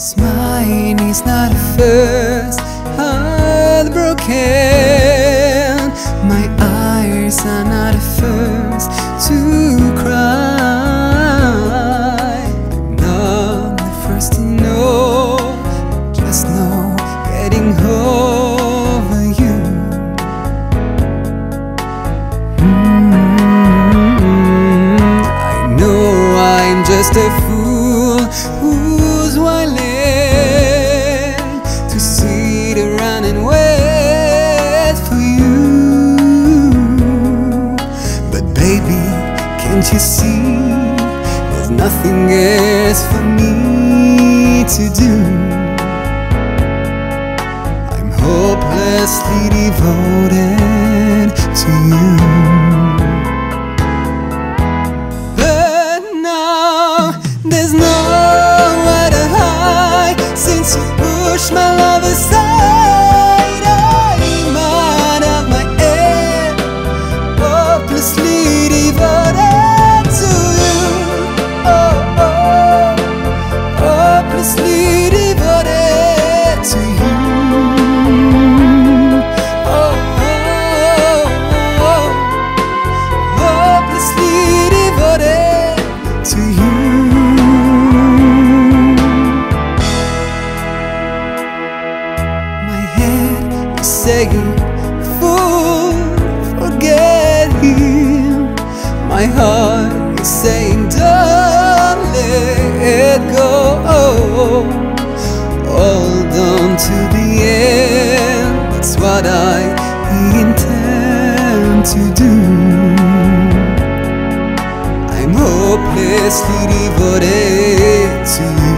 is not a first heartbroken. My eyes are not a first to cry. Not the first to know, just know getting over you. Mm, I know I'm just a fool can't you see there's nothing else for me to do? I'm hopelessly devoted to you. But now there's nowhere to hide since you pushed my love saying, Fool, forget him. My heart is saying, Don't let go. Hold on to the end. That's what I intend to do. I'm hopelessly devoted to you.